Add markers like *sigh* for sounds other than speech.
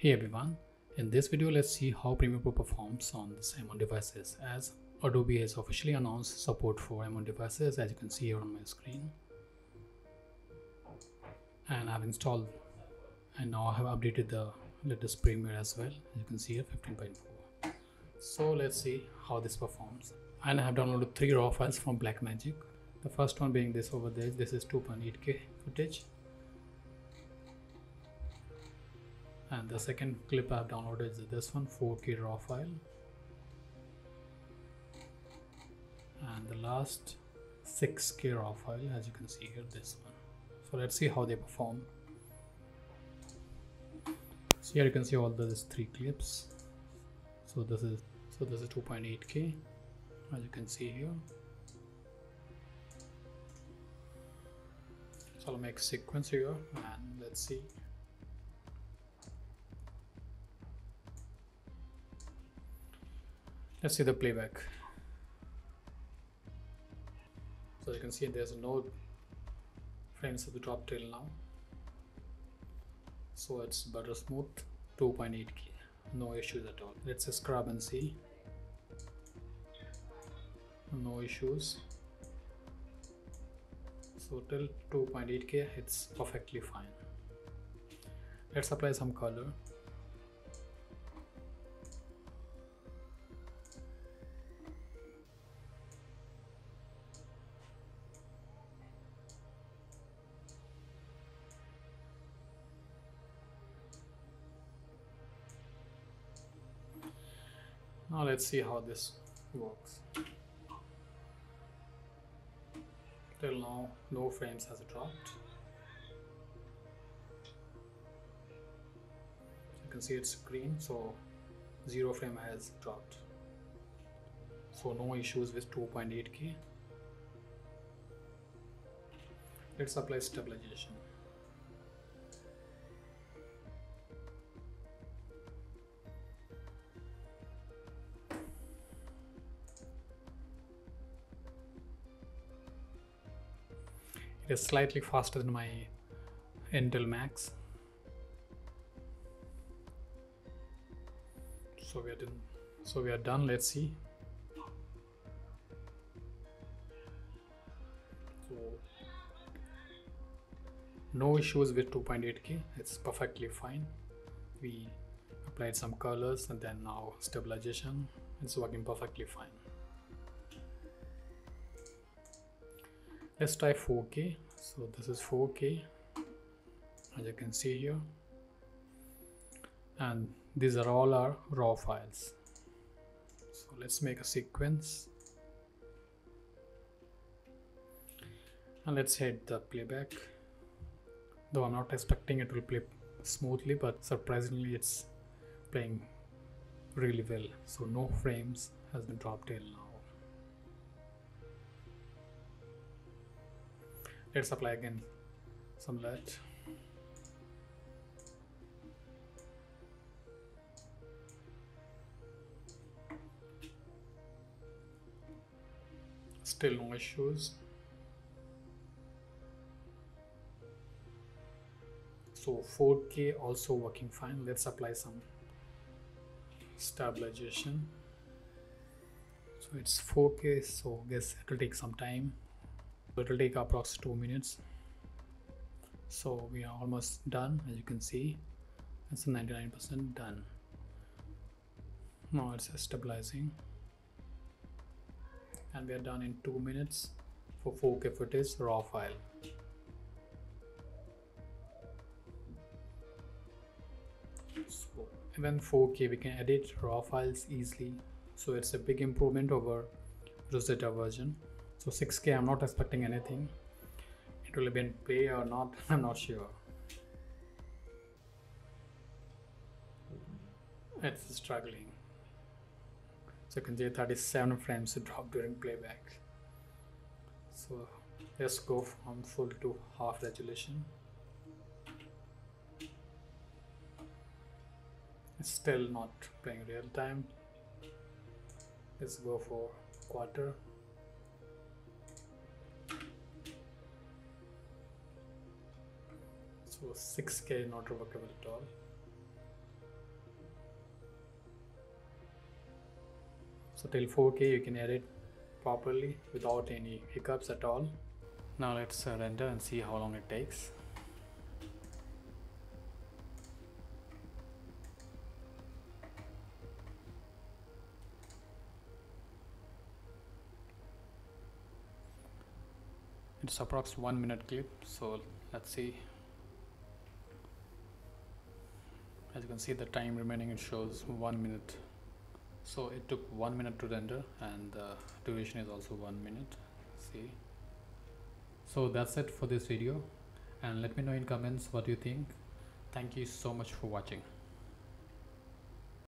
Hey everyone, in this video let's see how Premiere Pro performs on this M1 devices. As Adobe has officially announced support for M1 devices as you can see here on my screen. And I've installed and now I have updated the latest Premiere as well as you can see here 15.4 so let's see how this performs. And I have downloaded three raw files from Blackmagic. The first one being this over there. This is 2.8k footage and the second clip I've downloaded is this one 4k raw file. And the last 6k raw file as you can see here this one. So let's see how they perform. So here you can see all these three clips. So this is so this is 2.8k as you can see here. So I'll make sequence here and let's see let's see the playback. So you can see there's no frames at the top till now. So it's butter smooth 2.8k no issues at all. Let's scrub and see no issues. So till 2.8k it's perfectly fine. Let's apply some color now let's see how this works. Till now no frames has dropped. You can see it's green so zero frame has dropped. So no issues with 2.8k let's apply stabilization it is slightly faster than my Intel Macs. So we are done. So we are done. Let's see. So no issues with 2.8k it's perfectly fine. We applied some colors and then now stabilization. It's working perfectly fine let's try 4k so this is 4k as you can see here. And these are all our raw files. So let's make a sequence. And let's hit the playback. Though I'm not expecting it will play smoothly but surprisingly it's playing really well. So no frames has been dropped till now let's apply again. Some light still no issues. So 4k also working fine. Let's apply some stabilization. So it's 4k so guess it will take some time it will take approx 2 minutes. So we are almost done as you can see. It's 99% done. Now it's stabilizing. And we are done in 2 minutes for 4k footage raw file. So even 4k we can edit raw files easily. So it's a big improvement over Rosetta version so 6k i'm not expecting anything. It will be in pay or not *laughs* i'm not sure. It's struggling. So you can see 37 frames drop during playback. So let's go from full to half resolution. It's still not playing real time. Let's go for quarter So 6k not revocable at all. So till 4k you can edit properly without any hiccups at all. Now let's render and see how long it takes. It's approx 1 minute clip so let's see as you can see the time remaining it shows one minute. So it took one minute to render and the duration is also one minute. See? So that's it for this video. And let me know in comments what you think. Thank you so much for watching